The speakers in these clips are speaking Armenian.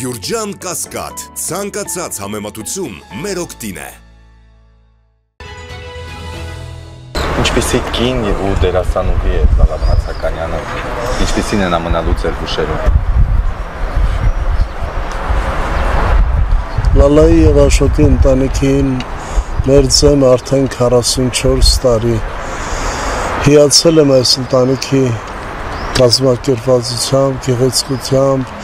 Գյուրջան Կասկադ, ցանկացած համեմատություն մեր օգտին է։ Ինչպիսի կին եւ ու դերասանուհի է Լալա Մնացականյանը։ Ինչպիսին են ամնալու ձեր հուշերում։ Լալայի եւ Աշոտի ընտանիքին մեր ձեմ արդեն 44 տարի հիացել եմ այս ընտանիքի կազմակերպվածությամբ, գեղեցկությամբ,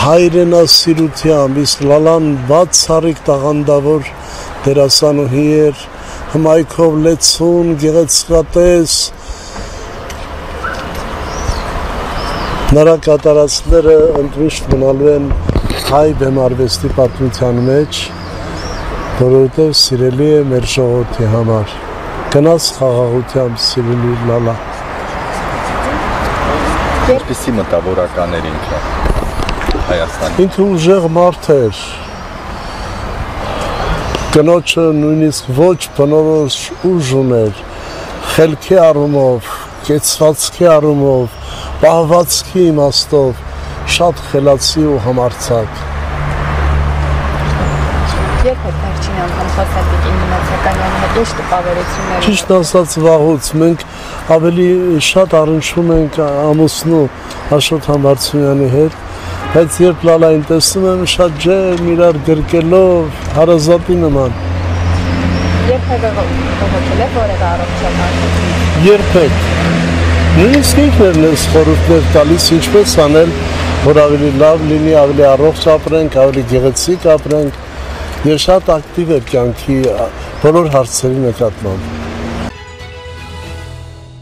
հայրենասիրությամբ, իսկ Լալան բաց ցարիկ տաղանդավոր դերասանուհի էր, հմայքով լեցուն, գեղեցկատես, նրա կատարածները ընդմիշտ մնալու են հայ բեմարվեստի պատմության մեջ, որովհետև սիրելի է մեր ժողովրդի համար։ Գնաց խաղաղությամբ սիրելի լալա։ Ինչպիսի մտավորական էր ինքը Հայաստանի։ Ինքը ուժեղ մարդ էր։ Կնոջը նույնիսկ ոչ բնորոշ ուժ ուներ, խելքի առումով, կեցվածքի առումով, պահվածքի իմաստով շատ խելացի ու համարցակ։ Երբ եք վերջին անգամ խոսել Տիկին Մնացականյանի հետ ինչ տպավորություններ։ Ճիշտ ասած վաղուց մենք ավելի շատ առնչվում ենք ամուսնու Աշոտ Համբարձումյանի հետ, բայց երբ Լալային տեսնում եմ շատ ջերմ իրար գրկելով հարազատի նման։ Երբևէ ողջել եք որևէ առողջական։ Երբեք Նույնիսկ ինքն էր մեզ խորհուրդներ տալիս ինչպես անել, որ ավելի լավ լինի, ավելի առողջ ապրենք, ավելի գեղեցիկ ապրենք։ Ես շատ ակտիվ եմ կյանքի բոլոր հարցերի նկատմամբ։